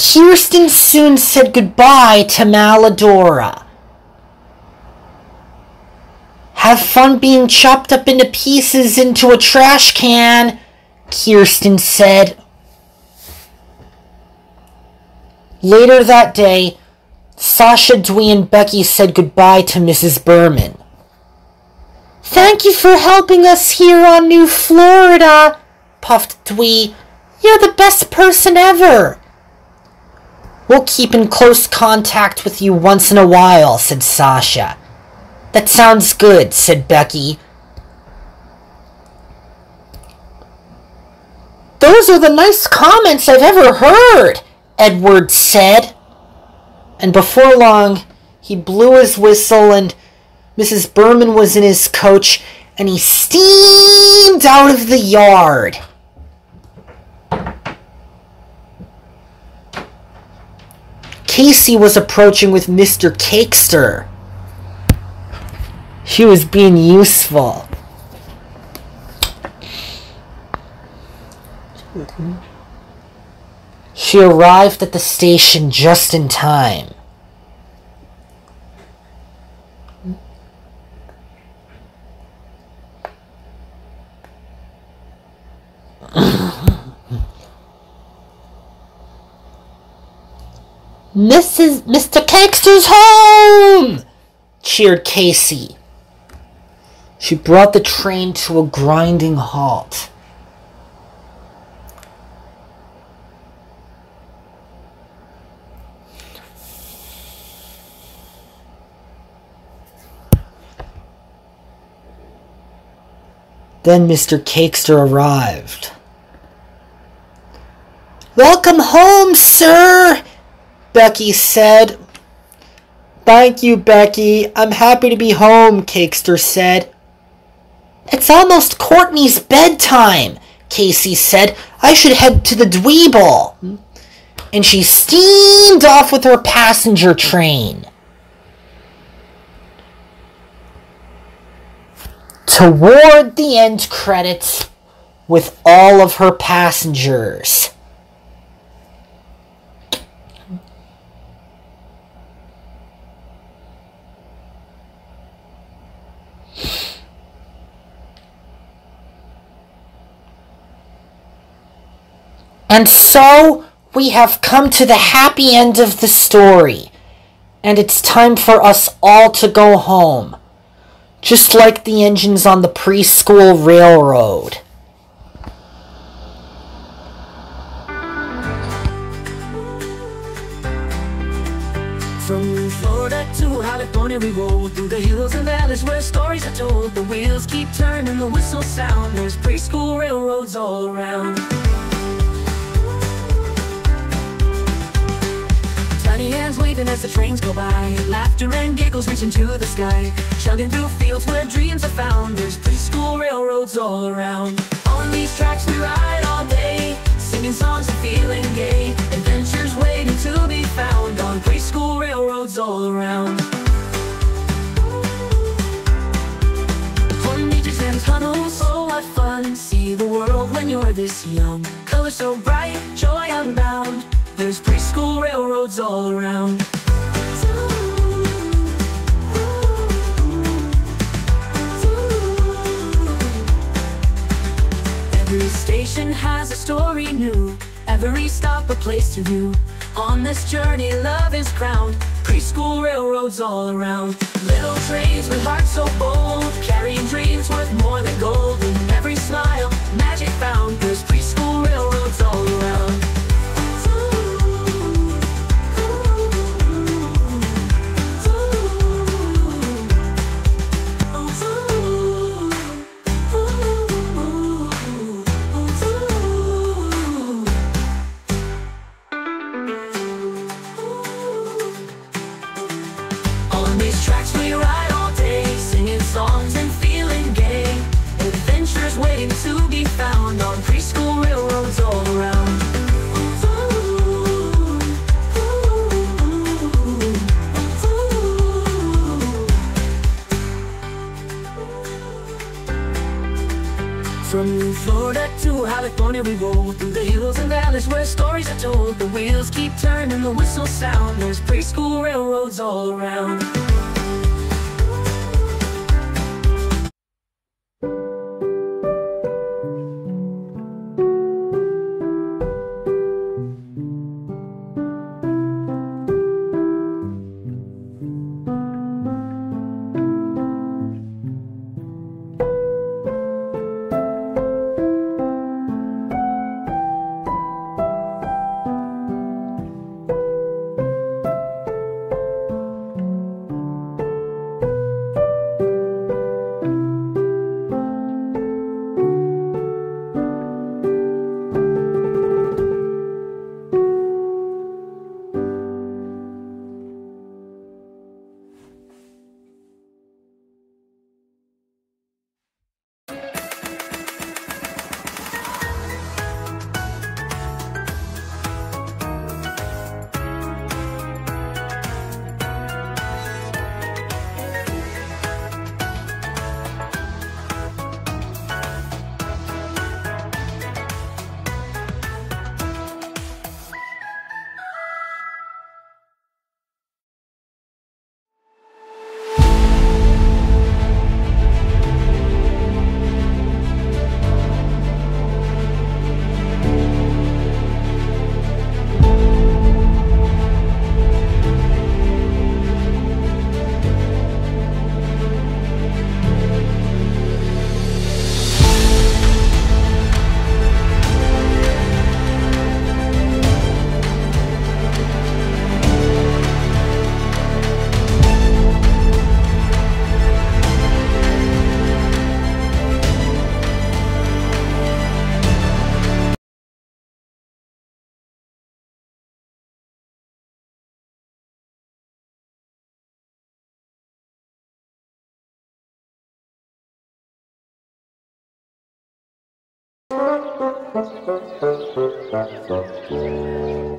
Kirsten soon said goodbye to Maladora. Have fun being chopped up into pieces into a trash can, Kirsten said. Later that day, Sasha, Dwee, and Becky said goodbye to Mrs. Berman. Thank you for helping us here on New Florida, puffed Dwee. You're the best person ever. We'll keep in close contact with you once in a while, said Sasha. That sounds good, said Becky. Those are the nice comments I've ever heard, Edward said. And before long, he blew his whistle and Mrs. Berman was in his coach and he steamed out of the yard. Casey was approaching with Mr. Cakester. She was being useful. She arrived at the station just in time. Mrs. Mr. Cakester's home! cheered Casey. She brought the train to a grinding halt. Then Mr. Cakester arrived. Welcome home, sir, Becky said. Thank you, Becky. I'm happy to be home, Cakester said. It's almost Courtney's bedtime, Casey said. I should head to the Dweeble. And she steamed off with her passenger train. Toward the end credits with all of her passengers. And so we have come to the happy end of the story. And it's time for us all to go home. Just like the engines on the preschool railroad. From Florida to California we roll Through the hills and valleys where stories are told The wheels keep turning, the whistle sound There's preschool railroads all around as the trains go by. Laughter and giggles reaching to the sky. Chugging through fields where dreams are found. There's preschool railroads all around. On these tracks we ride all day Singing songs and feeling gay. Adventures waiting to be found On preschool railroads all around. On beaches and tunnels, oh what fun. See the world when you're this young. Colors so bright, joy unbound. There's preschool railroads all around. Story new. Every stop a place to view. On this journey, love is crowned. Preschool railroads all around. Little trains with hearts so bold, carrying dreams worth more than gold. Be found on preschool railroads all around. From Florida to California we roll Through the hills and valleys where stories are told. The wheels keep turning, the whistles sound. There's preschool railroads all around Thank you.